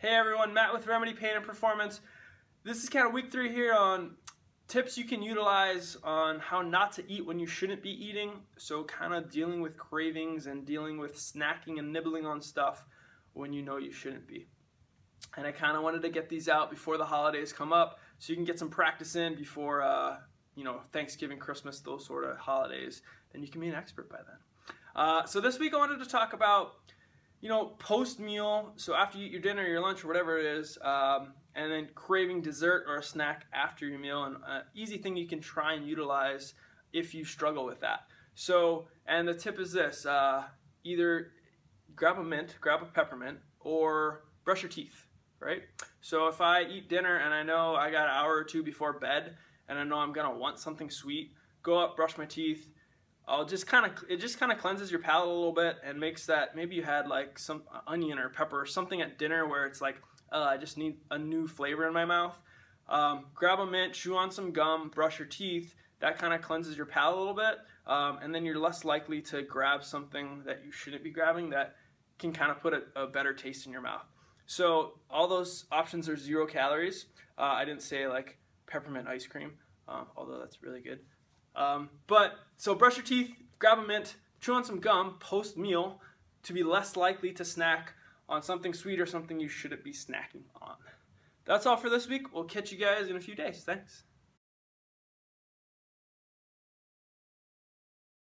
Hey everyone, Matt with Remedy Pain and Performance. This is kind of week three here on tips you can utilize on how not to eat when you shouldn't be eating. So kind of dealing with cravings and dealing with snacking and nibbling on stuff when you know you shouldn't be. And I kind of wanted to get these out before the holidays come up so you can get some practice in before uh, you know Thanksgiving, Christmas, those sort of holidays. And you can be an expert by then. Uh, so this week I wanted to talk about you know, post meal, so after you eat your dinner, your lunch, or whatever it is, um, and then craving dessert or a snack after your meal, an easy thing you can try and utilize if you struggle with that. So, and the tip is this uh, either grab a mint, grab a peppermint, or brush your teeth, right? So, if I eat dinner and I know I got an hour or two before bed, and I know I'm gonna want something sweet, go up, brush my teeth, Just kind of it just kind of cleanses your palate a little bit and makes that maybe you had like some onion or pepper or something at dinner where it's like uh, I just need a new flavor in my mouth. Um, grab a mint, chew on some gum, brush your teeth. That kind of cleanses your palate a little bit, um, and then you're less likely to grab something that you shouldn't be grabbing that can kind of put a, a better taste in your mouth. So all those options are zero calories. Uh, I didn't say like peppermint ice cream, uh, although that's really good. Um, but, so brush your teeth, grab a mint, chew on some gum post-meal to be less likely to snack on something sweet or something you shouldn't be snacking on. That's all for this week. We'll catch you guys in a few days. Thanks.